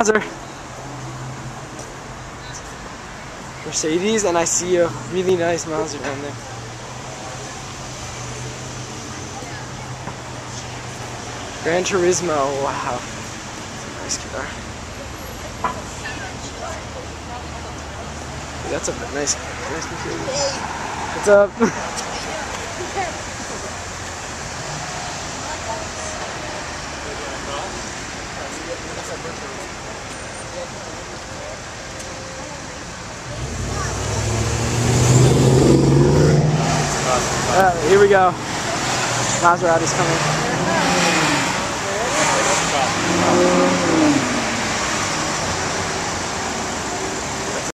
Mazda. Mercedes, and I see a really nice Mazda down there. Gran Turismo, wow. Nice car. That's a nice, nice Mercedes. What's up? Uh, here we go. Maserati's coming.